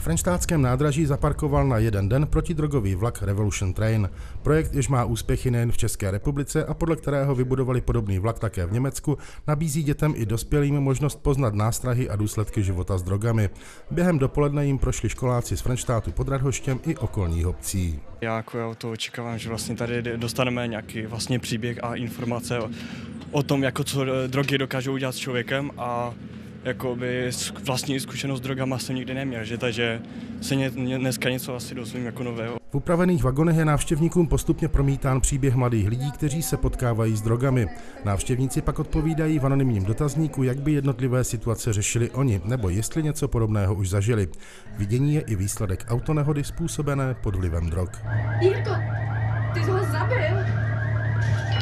frenštátském nádraží zaparkoval na jeden den protidrogový vlak Revolution Train. Projekt, jež má úspěchy nejen v České republice a podle kterého vybudovali podobný vlak také v Německu, nabízí dětem i dospělým možnost poznat nástrahy a důsledky života s drogami. Během dopoledne jim prošli školáci z Frenštátu pod Radhoštěm i okolních obcí. Já jako já to očekávám, že vlastně tady dostaneme nějaký vlastně příběh a informace o, o tom, jako co drogy dokážou udělat s člověkem a jakoby vlastní zkušenost s drogama jsem nikdy neměl, že takže se ně, dneska něco asi dozvím jako nového. V upravených vagonech je návštěvníkům postupně promítán příběh mladých lidí, kteří se potkávají s drogami. Návštěvníci pak odpovídají v anonymním dotazníku, jak by jednotlivé situace řešili oni, nebo jestli něco podobného už zažili. Vidění je i výsledek autonehody způsobené pod vlivem drog. Jirko, ty jsi ho zabil.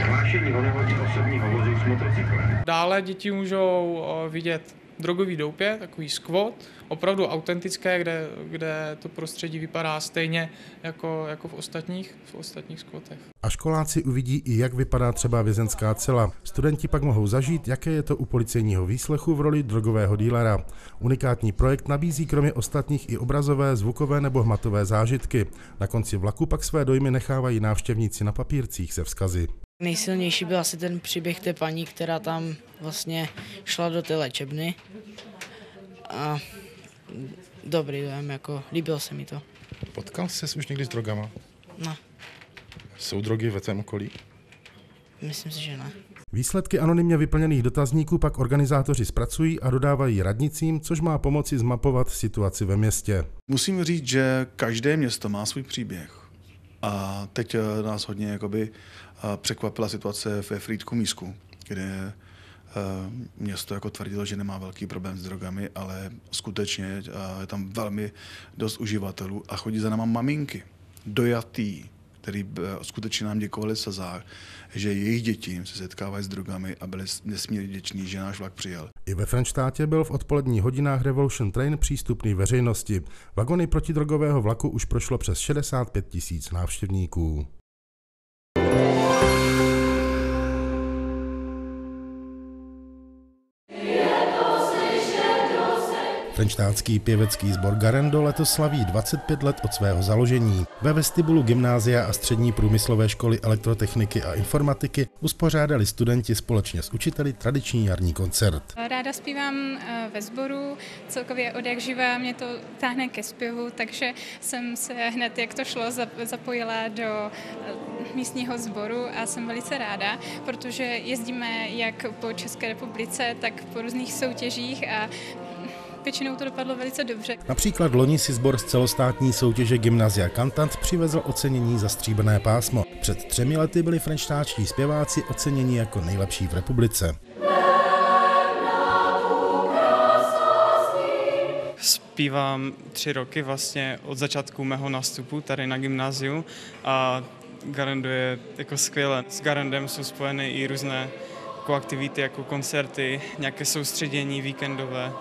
Hlášení o nehodě osobního vozu s motocyklem. Dále děti můžou vidět drogový doupě, takový skvot, opravdu autentické, kde, kde to prostředí vypadá stejně jako, jako v ostatních, v ostatních skvotech. A školáci uvidí i, jak vypadá třeba vězenská cela. Studenti pak mohou zažít, jaké je to u policejního výslechu v roli drogového dílera. Unikátní projekt nabízí kromě ostatních i obrazové, zvukové nebo hmatové zážitky. Na konci vlaku pak své dojmy nechávají návštěvníci na papírcích se vzkazy. Nejsilnější byl asi ten příběh té paní, která tam vlastně šla do té léčebny. A dobrý dojem, jako líbilo se mi to. Potkal jsi už někdy s drogama? No. Jsou drogy ve tvém okolí? Myslím si, že ne. Výsledky anonymně vyplněných dotazníků pak organizátoři zpracují a dodávají radnicím, což má pomoci zmapovat situaci ve městě. Musím říct, že každé město má svůj příběh. A teď eh, nás hodně jakoby, eh, překvapila situace ve Frýdku Mísku, kde eh, město jako tvrdilo, že nemá velký problém s drogami, ale skutečně je tam velmi dost uživatelů a chodí za náma maminky, dojatý, který skutečně nám děkovali za že jejich děti se setkávají s drogami a byli nesmírně vděční, že náš vlak přijel. I ve Frenštátě byl v odpoledních hodinách Revolution Train přístupný veřejnosti. Vagony protidrogového vlaku už prošlo přes 65 tisíc návštěvníků. Frenštátský pěvecký sbor Garendo letos slaví 25 let od svého založení. Ve vestibulu gymnázia a střední průmyslové školy elektrotechniky a informatiky uspořádali studenti společně s učiteli tradiční jarní koncert. Ráda zpívám eh, ve sboru, celkově od jak živa mě to táhne ke zpěvu, takže jsem se hned, jak to šlo, zapojila do eh, místního sboru a jsem velice ráda, protože jezdíme jak po České republice, tak po různých soutěžích a většinou to dopadlo velice dobře. Například loni si sbor z celostátní soutěže Gymnazia Kantant přivezl ocenění za stříbrné pásmo. Před třemi lety byli frenštáčtí zpěváci oceněni jako nejlepší v republice. Zpívám tři roky vlastně od začátku mého nástupu tady na gymnáziu a Garando je jako skvěle. S Garandem jsou spojeny i různé jako aktivity, jako koncerty, nějaké soustředění víkendové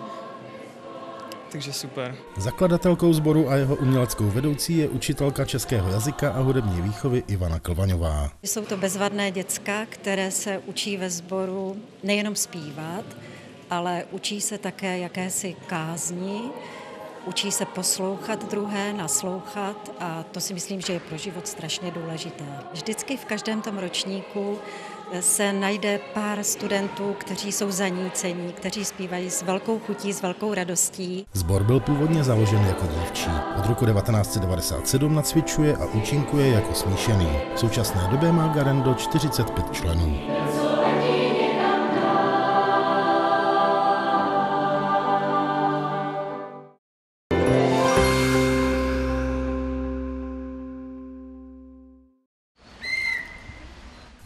takže super. Zakladatelkou sboru a jeho uměleckou vedoucí je učitelka českého jazyka a hudební výchovy Ivana Klvaňová. Jsou to bezvadné děcka, které se učí ve sboru nejenom zpívat, ale učí se také jakési kázni, učí se poslouchat druhé, naslouchat a to si myslím, že je pro život strašně důležité. Vždycky v každém tom ročníku se najde pár studentů, kteří jsou zanícení, kteří zpívají s velkou chutí, s velkou radostí. Zbor byl původně založen jako dívčí. Od roku 1997 nacvičuje a účinkuje jako smíšený. V současné době má Garendo 45 členů.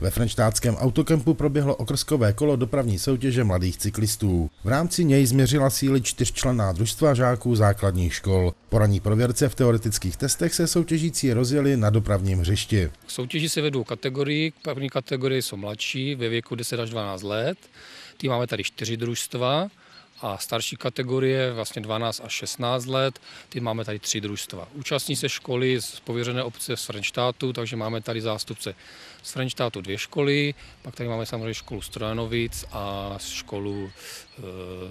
Ve frenštátském autokempu proběhlo okrskové kolo dopravní soutěže mladých cyklistů. V rámci něj změřila síly čtyřčlenná družstva žáků základních škol. Po ranní prověrce v teoretických testech se soutěžící rozjeli na dopravním hřišti. Soutěži se vedou kategorii. První kategorie jsou mladší ve věku 10 až 12 let. Ty máme tady čtyři družstva A starší kategorie, vlastně 12 až 16 let, ty máme tady tři družstva. Účastní se školy z pověřené obce z Frenštátu, takže máme tady zástupce z Frenštátu dvě školy, pak tady máme samozřejmě školu Strojanovic a školu e,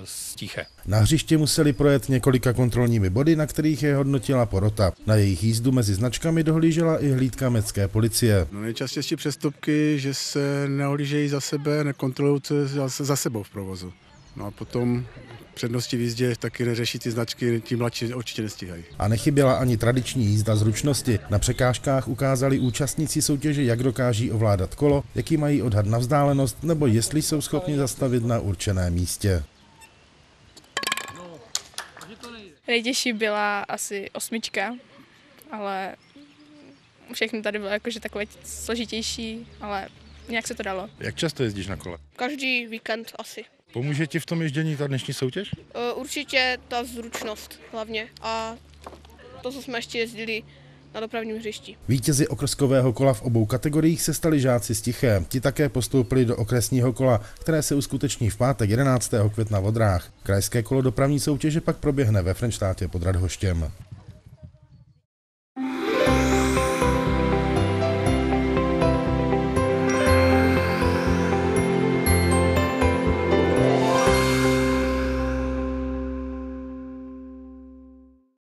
z Tiché. Na hřiště museli projet několika kontrolními body, na kterých je hodnotila porota. Na jejich jízdu mezi značkami dohlížela i hlídka městské policie. No nejčastější přestupky, že se neohlížejí za sebe, nekontrolují se za sebou v provozu. No a potom přednosti v jízdě taky neřeší ty značky, ti mladší určitě nestíhají. A nechyběla ani tradiční jízda zručnosti. Na překážkách ukázali účastníci soutěže, jak dokáží ovládat kolo, jaký mají odhad na vzdálenost, nebo jestli jsou schopni zastavit na určeném místě. Nejtěžší byla asi osmička, ale všechny tady bylo jakože takové složitější, ale nějak se to dalo. Jak často jezdíš na kole? Každý víkend asi. Pomůže ti v tom ježdění ta dnešní soutěž? E, Určitě ta zručnost hlavně a to, co jsme ještě jezdili na dopravním hřišti. Vítězi okrskového kola v obou kategoriích se stali žáci z Tiché. Ti také postoupili do okresního kola, které se uskuteční v pátek 11. května v Odrách. Krajské kolo dopravní soutěže pak proběhne ve Frenštátě pod Radhoštěm.